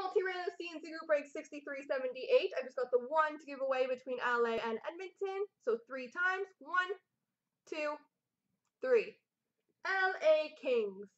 multi-random CNC group break 6378. I just got the one to give away between LA and Edmonton. So three times. One, two, three. LA Kings.